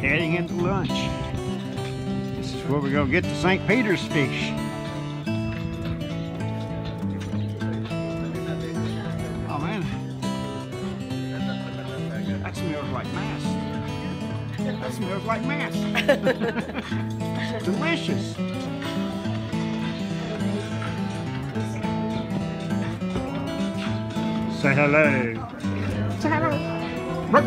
heading into lunch. This is where we're going to get the St. Peter's fish. Oh man, that smells like mass. That smells like mass. Delicious. Say hello. Say hello. Broke